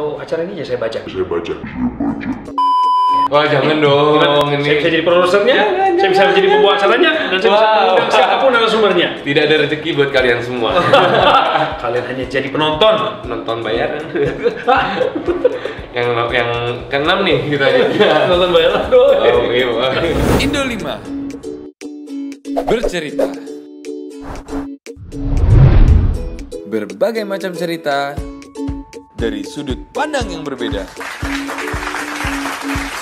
atau acara ini aja saya baca. Saya baca. Wah jangan dong Gimana? ini. Saya bisa jadi produsernya, saya bisa menjadi pembawa acaranya, dan saya bisa Wow. mengundang siapa pun narasumbernya. Tidak ada rezeki buat kalian semua. Kalian hanya jadi penonton. Nonton bayaran. yang yang keenam nih kita. Penonton bayaran dong. Oh iya. Indo 5 Bercerita Berbagai macam cerita Dari sudut pandang yang berbeda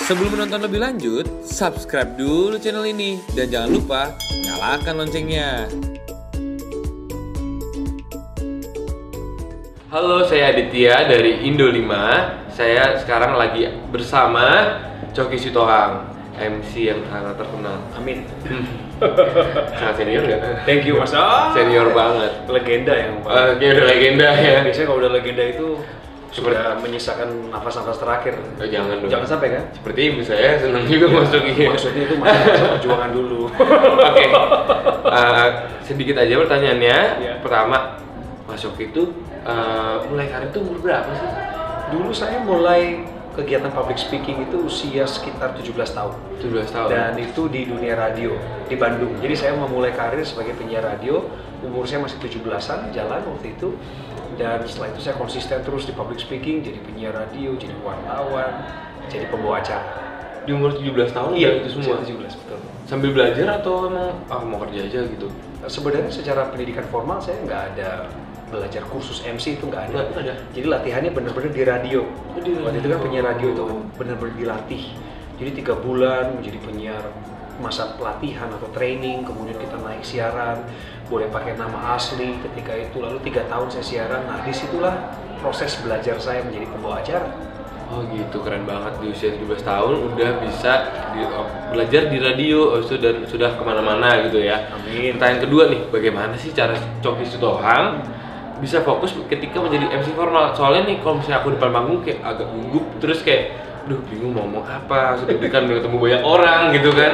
Sebelum menonton lebih lanjut, subscribe dulu channel ini Dan jangan lupa nyalakan loncengnya Halo, saya Aditya dari Indo 5. Saya sekarang lagi bersama Coki Sitohang, MC yang sangat terkenal. Amin. Sangat senior ya? Thank you Mas. Senior banget. Legenda yang Eh, kayak udah legenda ya. Biasanya kalau udah legenda itu sudah menyisakan nafas-nafas terakhir. Oh, jangan dong. Jangan sampai kan? Seperti ibu saya senang juga masuk ini. Maksudnya itu masih perjuangan dulu. Oke. Eh, sedikit aja pertanyaannya. Iya. Pertama, masuk itu eh, mulai karir itu umur berapa sih? Dulu saya mulai kegiatan public speaking itu usia sekitar 17 tahun. 17 tahun. Dan itu di dunia radio di Bandung. Jadi saya memulai karir sebagai penyiar radio, umur saya masih 17-an jalan waktu itu. Dan setelah itu saya konsisten terus di public speaking, jadi penyiar radio, jadi wartawan, jadi pembawa acara. di umur 17 tahun udah itu semua. usia 17 betul. Sambil belajar atau emang ah mau kerja aja gitu? Sebenarnya secara pendidikan formal saya nggak ada belajar kursus MC itu nggak ada. Ada. Jadi latihannya benar-benar di radio. Oh, di Waktu itu kan penyiar radio itu benar-benar dilatih. Jadi tiga bulan menjadi penyiar masa pelatihan atau training, kemudian kita naik siaran, boleh pakai nama asli ketika itu. Lalu tiga tahun saya siaran. Nah di situlah proses belajar saya menjadi pembawa acara. Oh gitu, keren banget di usia 17 tahun udah bisa di- oh, belajar di radio, oh, itu dan sudah ke mana-mana gitu ya. Amin. Pertanyaan kedua nih, bagaimana sih cara Coki Sitohang bisa fokus ketika menjadi MC formal? Soalnya nih kalau misalnya aku di depan panggung kayak agak gugup, terus kayak, duh bingung mau ngomong apa, sudah kan ketemu banyak orang gitu kan.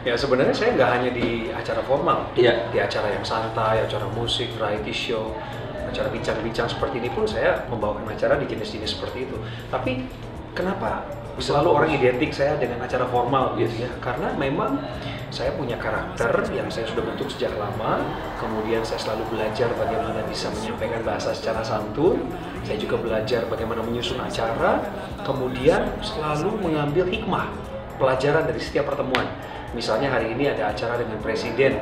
Ya sebenarnya saya nggak hanya di acara formal, Iya. di acara yang santai, acara musik, variety show, acara bincang-bincang seperti ini pun saya membawakan acara di jenis-jenis seperti itu. Tapi kenapa selalu orang identik saya dengan acara formal gitu ya? Karena memang saya punya karakter yang saya sudah bentuk sejak lama. Kemudian saya selalu belajar bagaimana bisa menyampaikan bahasa secara santun. Saya juga belajar bagaimana menyusun acara. Kemudian selalu mengambil hikmah pelajaran dari setiap pertemuan. Misalnya hari ini ada acara dengan presiden.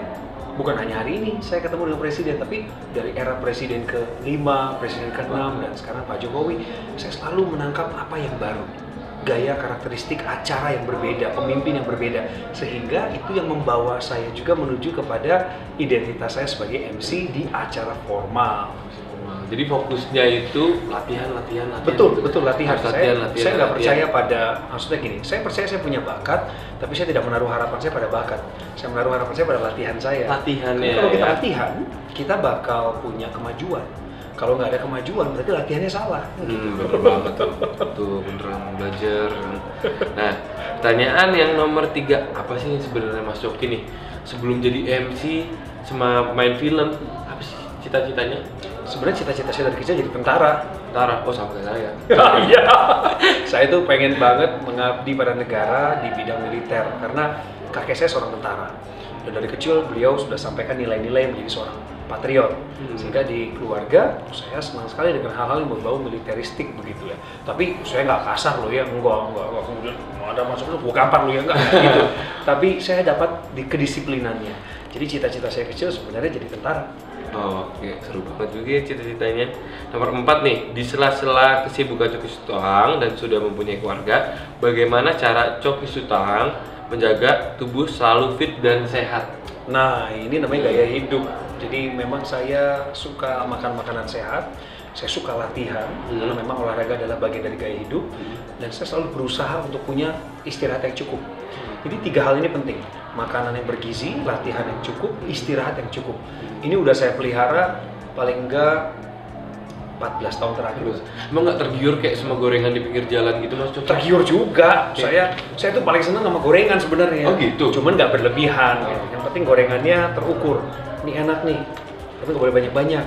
Bukan hanya hari ini saya ketemu dengan presiden, tapi dari era presiden ke-5, presiden ke-6, dan sekarang Pak Jokowi, saya selalu menangkap apa yang baru. Gaya karakteristik acara yang berbeda, pemimpin yang berbeda. Sehingga itu yang membawa saya juga menuju kepada identitas saya sebagai MC di acara formal. Jadi fokusnya itu latihan, latihan, latihan. Betul, gitu. betul latihan. Harus saya latihan, latihan, saya nggak latihan. percaya pada maksudnya gini. Saya percaya saya punya bakat, tapi saya tidak menaruh harapan saya pada bakat. Saya menaruh harapan saya pada latihan saya. Latihannya, Karena kalau kita ya. latihan, kita bakal punya kemajuan. Kalau nggak ada kemajuan, berarti latihannya salah. Hmm, bener banget tuh. Tuh beneran belajar. Nah, pertanyaan yang nomor tiga apa sih sebenarnya Mas Coki nih? Sebelum jadi MC sama main film, apa sih cita-citanya? Sebenarnya cita-cita saya dari kecil jadi tentara. Tara, oh sama kayak saya. Iya. saya tuh pengen banget mengabdi pada negara di bidang militer karena kakek saya seorang tentara. Dan dari kecil beliau sudah sampaikan nilai-nilai menjadi seorang patriot. Hmm. Sehingga di keluarga saya senang sekali dengan hal-hal yang berbau militeristik begitu ya. Tapi saya nggak kasar loh ya, enggak, enggak, enggak. Kemudian mau ada masuk lu, gua gampang lu ya, enggak gitu. Tapi saya dapat di kedisiplinannya. Jadi cita-cita saya kecil sebenarnya jadi tentara. Oh, oke, seru banget juga ya cita-citanya. Nomor empat nih, di sela-sela kesibukan Coki Sutahang dan sudah mempunyai keluarga, bagaimana cara Coki Sutahang menjaga tubuh selalu fit dan sehat? Nah, ini namanya gaya hidup. Jadi memang saya suka makan makanan sehat, saya suka latihan, Hmm. karena memang olahraga adalah bagian dari gaya hidup, dan saya selalu berusaha untuk punya istirahat yang cukup. Jadi tiga hal ini penting, makanan yang bergizi, latihan yang cukup, istirahat yang cukup. Ini udah saya pelihara paling enggak 14 tahun terakhir. Terus, emang nggak tergiur kayak semua gorengan di pinggir jalan gitu mas Coki? tergiur juga. Oke. Saya saya tuh paling seneng sama gorengan sebenarnya. Oh, gitu? Cuman nggak berlebihan. Oh. Yang penting gorengannya terukur. Ini enak nih. Tapi nggak boleh banyak-banyak.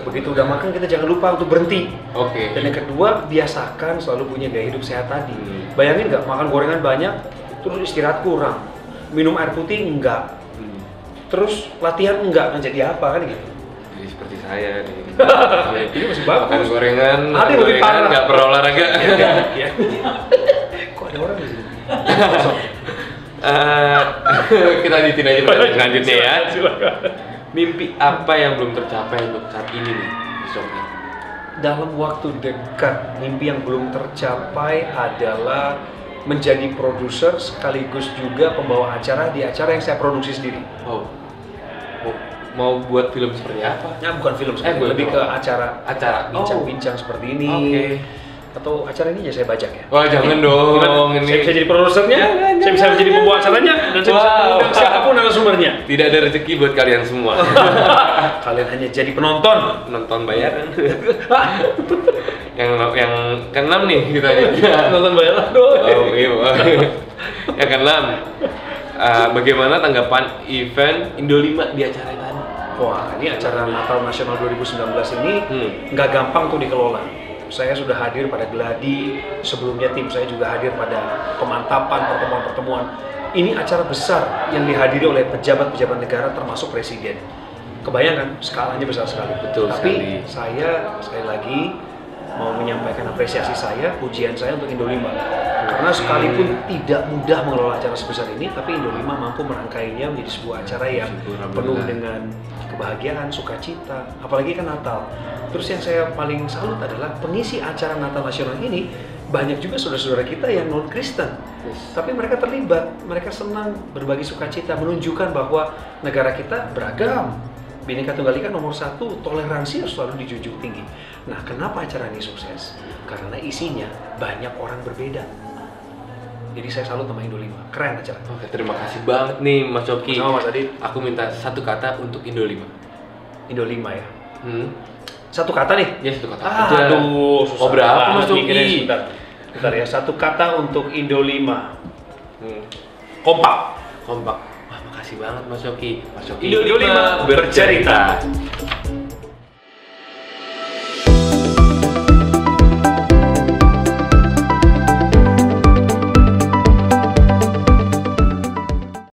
Begitu udah makan kita jangan lupa untuk berhenti. Oke. Dan yang kedua, biasakan selalu punya gaya hidup sehat tadi. Hmm. Bayangin nggak makan gorengan banyak, terus istirahat kurang, minum air putih enggak, Hmm. terus latihan enggak, kan jadi apa kan gitu? Jadi seperti saya nih. Ini masih bagus. Makan gorengan, Ada yang lebih parah. nggak pernah olahraga. Iya. Kok ada orang di sini? Eh, kita lanjutin aja selanjutnya ya. Mimpi apa yang belum tercapai untuk saat ini nih, Yogi? Dalam waktu dekat, mimpi yang belum tercapai adalah menjadi produser sekaligus juga pembawa acara di acara yang saya produksi sendiri. Oh, mau, mau buat film seperti apa? Ya bukan film bukan lebih ke acara Acara. bincang-bincang seperti ini. Oke. Atau acara ini aja saya bajak ya. Wah jangan dong, Gimana? ini Saya bisa jadi produsernya, saya bisa menjadi pembawa acaranya, dan saya bisa Wow. mengundang siapa pun narasumbernya. tidak ada rezeki buat kalian semua. Kalian hanya jadi penonton. Nonton bayaran. yang yang keenam nih kita. Penonton bayaran doang. Oh iya. yang keenam. eh, bagaimana tanggapan event Indo 5 di acara tadi? Wah, ini acara Natal Nasional 2019 ini Hmm. nggak gampang tuh dikelola. Saya sudah hadir pada geladi, sebelumnya tim saya juga hadir pada pemantapan, pertemuan-pertemuan. Ini acara besar yang dihadiri oleh pejabat-pejabat negara termasuk presiden. Kebayangkan skalanya besar sekali. Betul Tapi sekali. saya sekali lagi mau menyampaikan apresiasi saya, pujian saya untuk Indo 5. Karena sekalipun tidak mudah mengelola acara sebesar ini, tapi Indo 5 mampu merangkainya menjadi sebuah acara yang penuh dengan kebahagiaan, sukacita, apalagi kan Natal. Terus yang saya paling salut adalah pengisi acara Natal nasional ini banyak juga saudara-saudara kita yang non Kristen. Tapi mereka terlibat, mereka senang berbagi sukacita, menunjukkan bahwa negara kita beragam. Bhinneka Tunggal Ika nomor satu, toleransi harus selalu dijunjung tinggi. Nah, kenapa acara ini sukses? Karena isinya banyak orang berbeda. Jadi saya salut sama Indo 5. Keren acara. Oke, terima kasih banget nih Mas Yoki. Sama Mas Adit. Aku minta satu kata untuk Indo 5. Indo 5 ya. Hmm. Satu kata nih. Ya satu kata. Ah, aja. aduh, susah Oh berapa Mas Yoki? mikirnya, Sebentar. Sebentar ya, satu kata untuk Indo 5. Hmm. Kompak. Kompak. Wah, makasih banget Mas Yoki. Mas Yoki. Indo 5 bercerita.